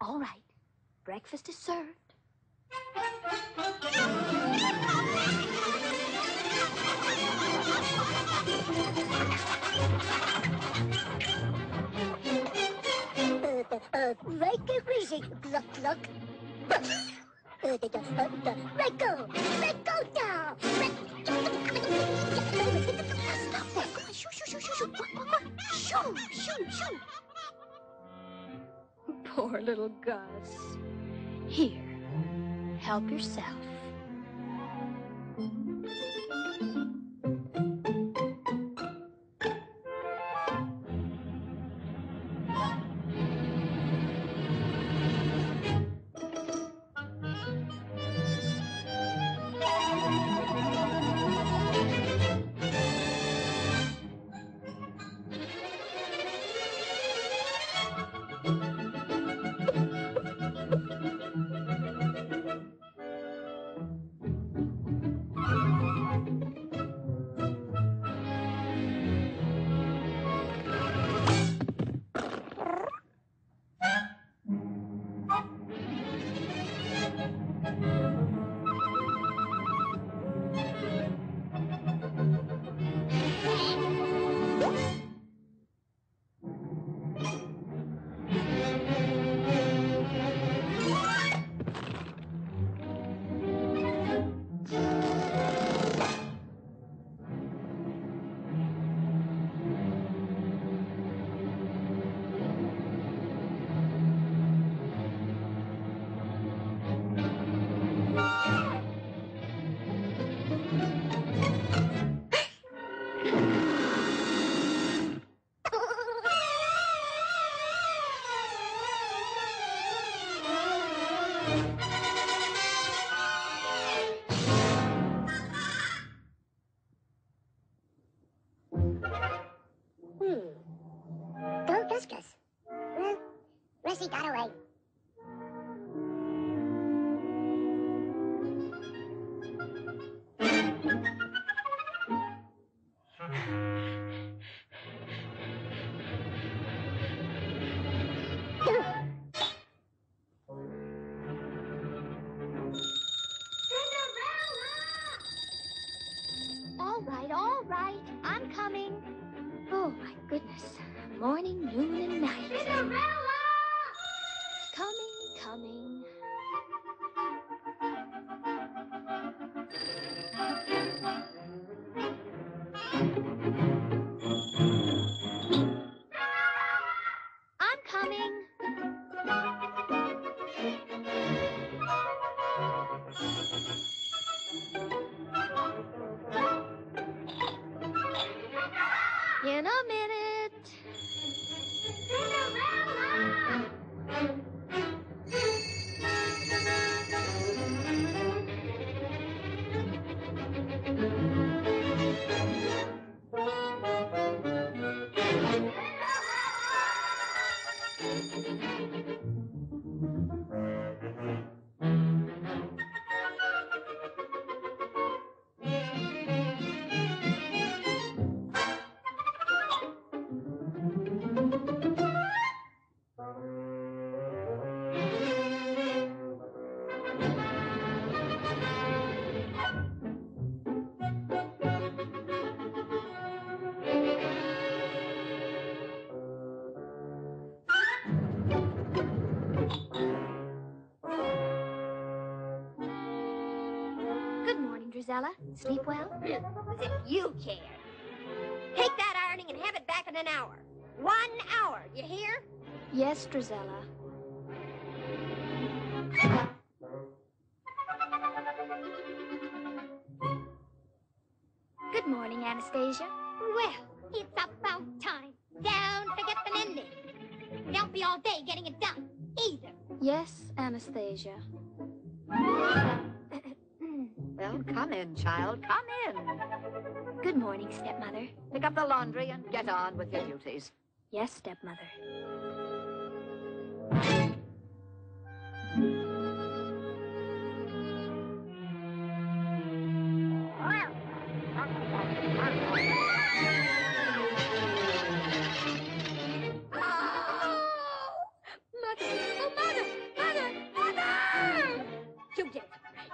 All right. Breakfast is served. Uh, the, the, uh, the, right go, right go. Right... Stop that. Shoo, shoo, shoo, shoo, shoo. Shoo, shoo, shoo. Poor little Gus. Here, help yourself. Coming, Sleep well? As if you care. Take that ironing and have it back in an hour. One hour, you hear? Yes, Drizella. Good morning, Anastasia. Well, it's about time. Don't forget the mending. Don't be all day getting it done, either. Yes, Anastasia. Well, mm-hmm. come in, child. Come in. Good morning, stepmother. Pick up the laundry and get on with your duties. Yes, stepmother.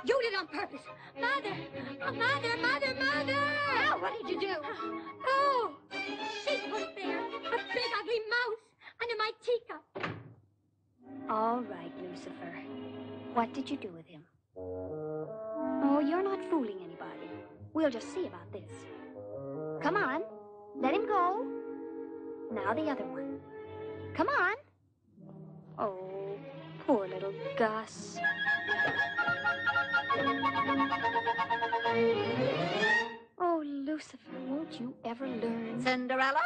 You did it on purpose. Mother! Oh, mother, mother, mother! Now, what did you do? Oh, she put there a big ugly mouse under my teacup. All right, Lucifer. What did you do with him? Oh, you're not fooling anybody. We'll just see about this. Come on, let him go. Now the other one. Come on. Oh, poor little Gus. Oh, Lucifer, won't you ever learn? Cinderella?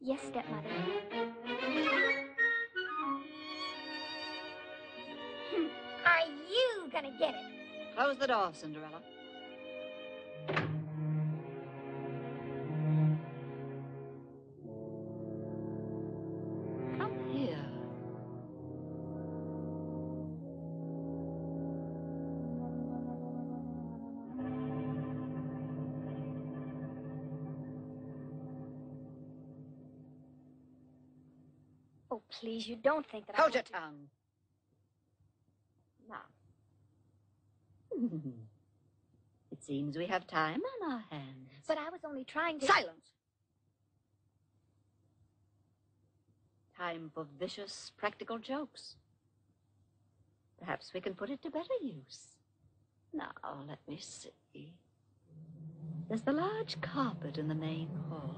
Yes, stepmother. Hmm, are you gonna get it? Close the door, Cinderella. Oh, please, you don't think that I. Hold your to- tongue. Now. Hmm. It seems we have time on our hands. But I was only trying to. Silence! Time for vicious practical jokes. Perhaps we can put it to better use. Now, let me see. There's the large carpet in the main hall.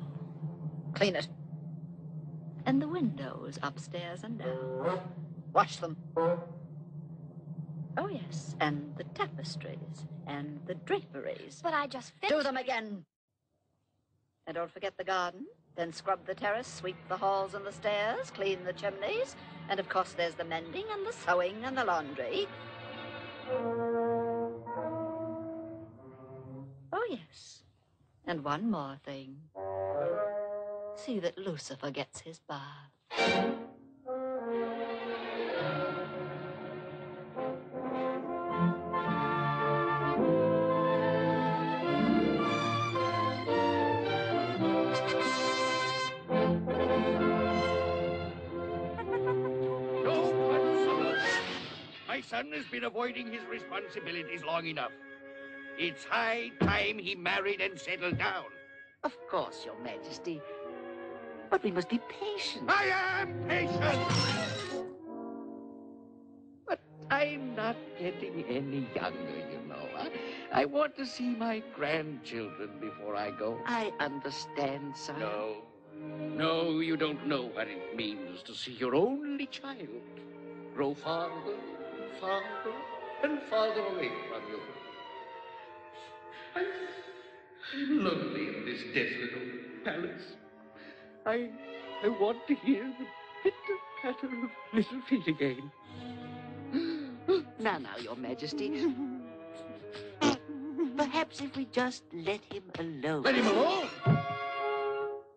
Clean it. And the windows upstairs and down. Watch them. Oh, yes, and the tapestries and the draperies. But I just Do them again. And don't forget the garden. Then scrub the terrace, sweep the halls and the stairs, clean the chimneys. And of course, there's the mending and the sewing and the laundry. Oh, yes. And one more thing. See that Lucifer gets his bath. No, Consular. My son has been avoiding his responsibilities long enough. It's high time he married and settled down. Of course, Your Majesty. But we must be patient. I am patient! But I'm not getting any younger, you know. I, I want to see my grandchildren before I go. I understand, sire. No. No, you don't know what it means to see your only child grow farther, farther, and farther away from you. I'm, I'm lonely in this desolate old palace. I, I want to hear the pitter patter of little feet again. Now, now, Your Majesty. Perhaps if we just let him alone. Let him alone!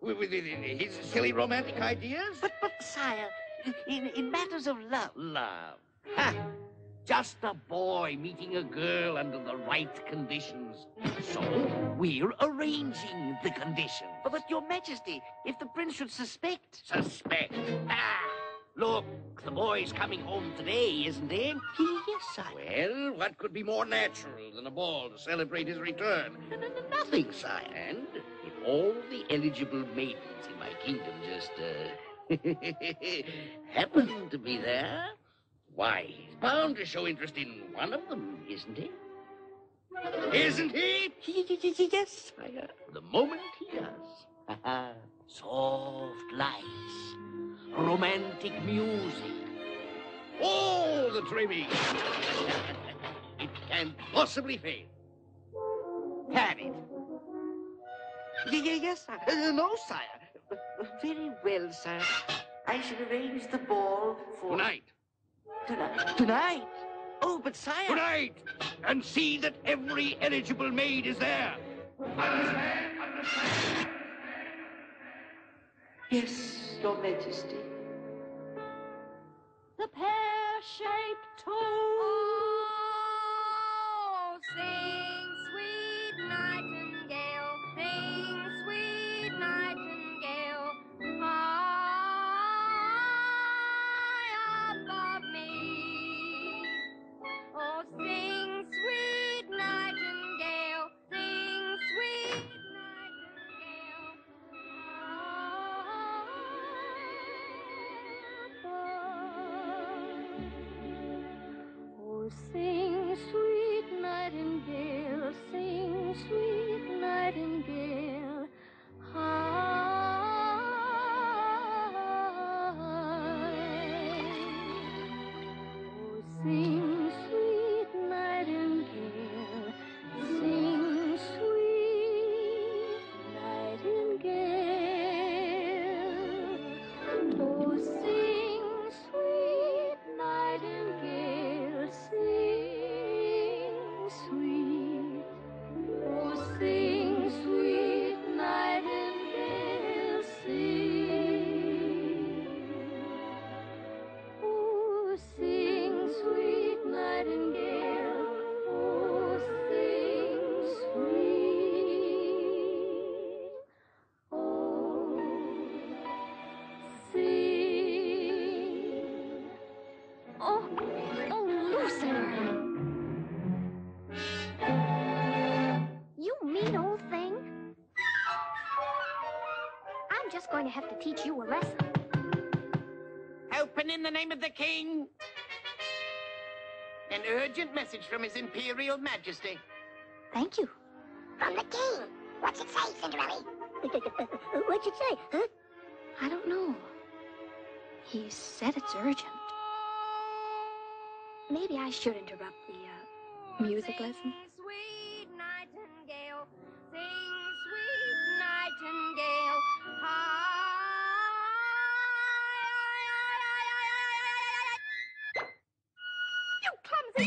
With, with his silly romantic ideas? But, but, sire, in, in matters of love. Love. Ha! Just a boy meeting a girl under the right conditions. So, we're arranging the conditions. But, but, Your Majesty, if the prince should suspect. Suspect. Ah! Look, the boy's coming home today, isn't he? Yes, sire. Well, what could be more natural than a ball to celebrate his return? Nothing, sire. And if all the eligible maidens in my kingdom just, uh, happen to be there, why, he's bound to show interest in one of them, isn't he? Isn't he? Yes, sire. The moment he does. Soft lights, romantic music, all the trimming. it can't possibly fail. Have it. Yes, sire. Uh, no, sire. Uh, Very well, sire. I shall arrange the ball for. Tonight. Tonight. Tonight? Oh, but sire. Tonight! And see that every eligible maid is there. Understand? Understand? Yes, your majesty. The pear-shaped toad. Name of the king. An urgent message from his imperial majesty. Thank you. From the king. What's it say, Cinderella? What's it say, huh? I don't know. He said it's urgent. Maybe I should interrupt the uh, music Sing, lesson. You!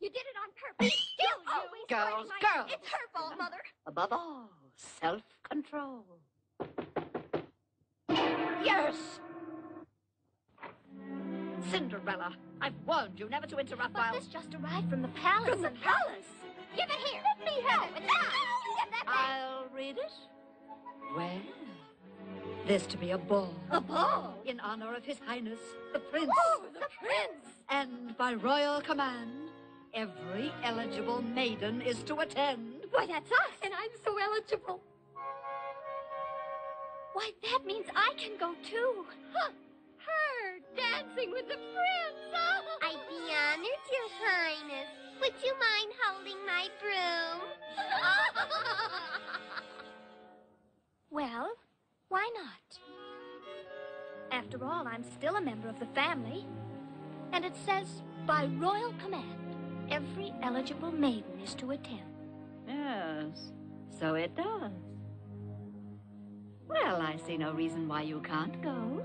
You did it on purpose. You oh, always Girls, my- girls. It's her fault, Mother. Above all, self-control. Yes! Cinderella, I've warned you never to interrupt But while... this just arrived from the palace. From the palace. Give it here. Let me have it. Ah, it's mine. That back. I'll read it. Well, there's to be a ball. A ball. In honor of His Highness, the Prince. Oh, the prince. And by royal command, every eligible maiden is to attend. Why, that's us. And I'm so eligible. Why, that means I can go too. Huh. Her dancing with the prince. I'd be honored, Your Highness. Would you mind holding my broom? Well, why not? After all, I'm still a member of the family. And it says, by royal command, every eligible maiden is to attend. Yes, so it does. Well, I see no reason why you can't go.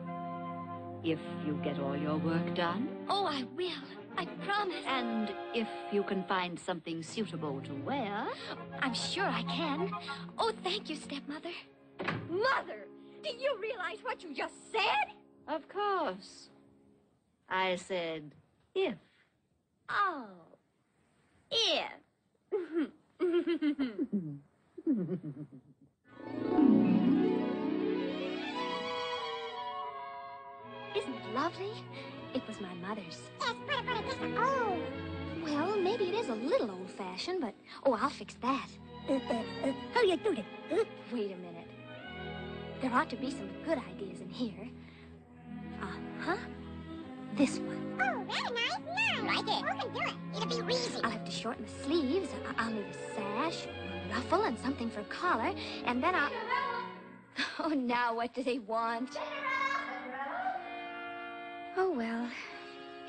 If you get all your work done, Oh, I will. I promise. and if you can find something suitable to wear. I'm sure I can. Oh, thank you, stepmother. Mother, do you realize what you just said? Of course. I said, if. Oh. If. Isn't it lovely? It was my mother's. Yes, but, but it is old. Well, maybe it is a little old-fashioned, but oh, I'll fix that. Uh, uh, uh, how you do that? Huh? Wait a minute. There ought to be some good ideas in here. Uh-huh. This one. Oh, very nice. Nice. Like it. Who can do it? It'll be easy. I'll have to shorten the sleeves. I- I'll need a sash, a ruffle, and something for collar. And then I'll... Oh, now what do they want? Oh, well.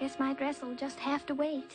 Guess my dress will just have to wait.